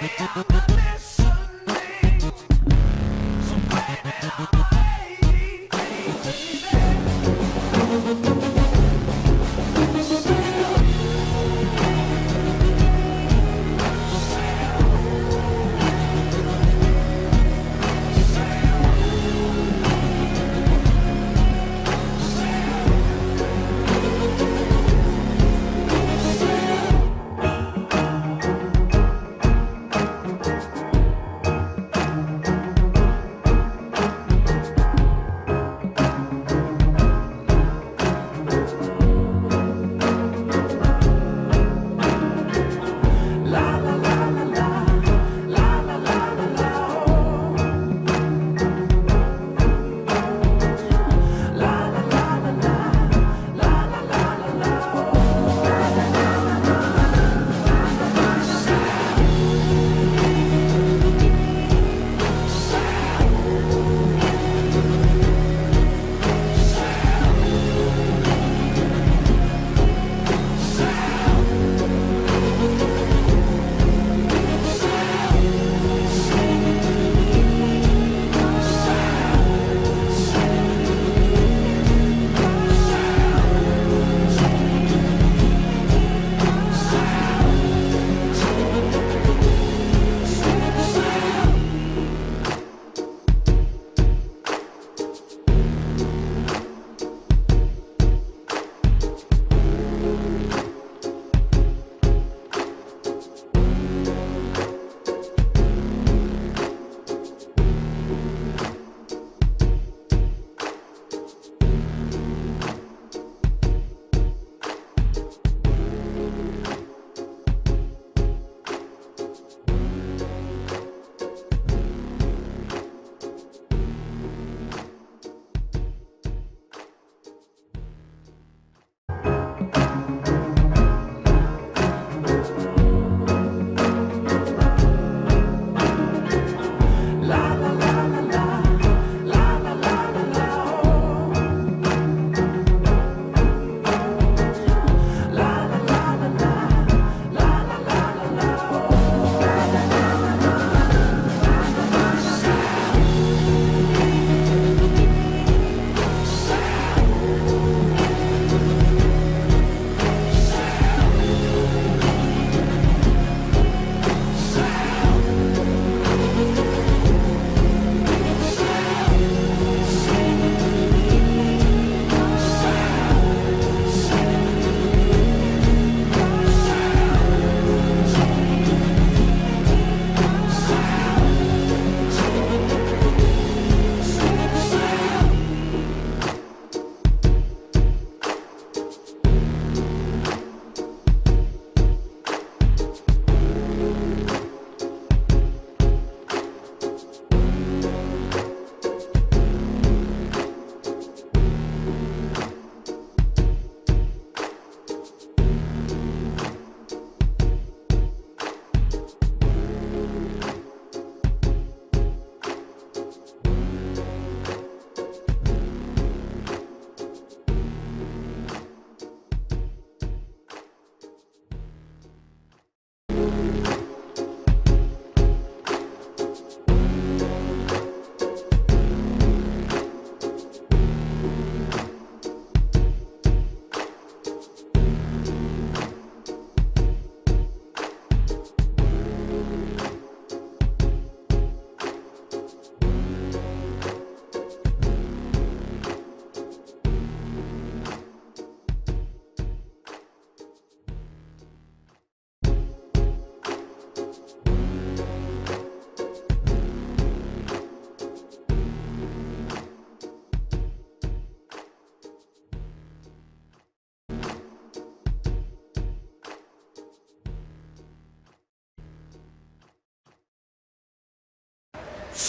Let me.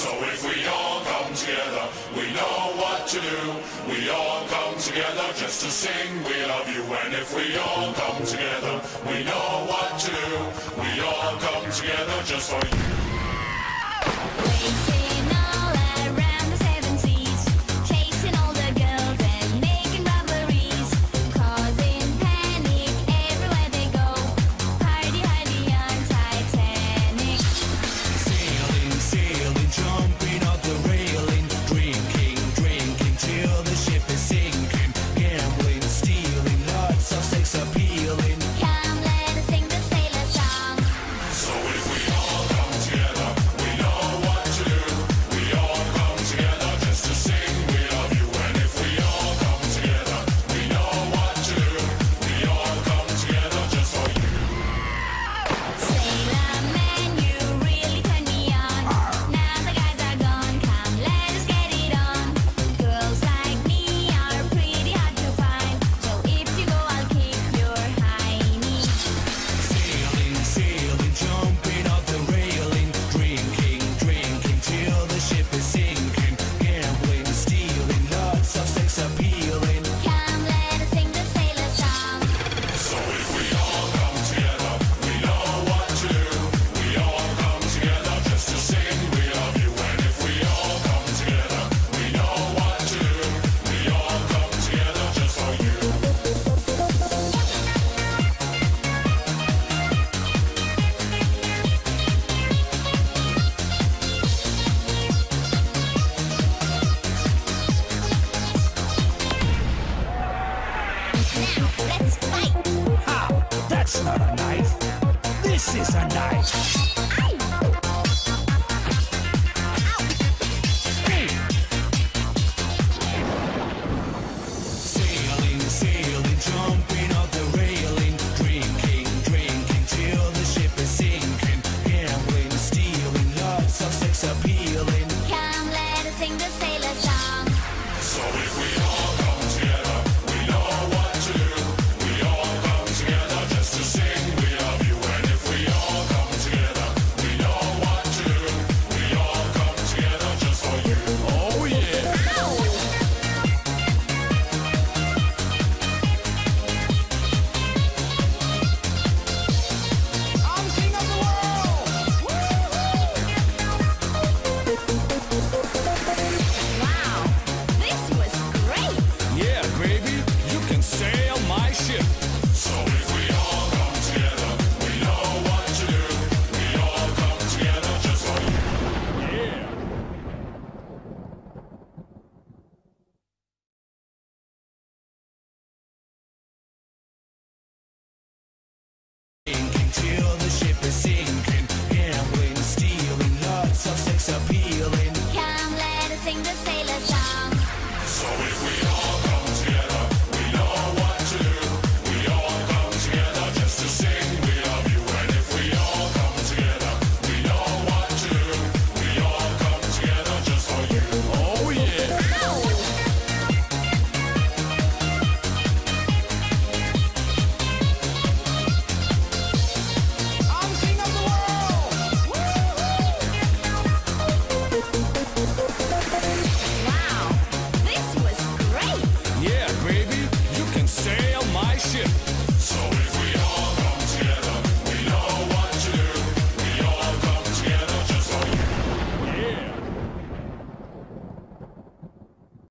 So if we all come together, we know what to do. We all come together just to sing We Love You. And if we all come together, we know what to do. We all come together just for you.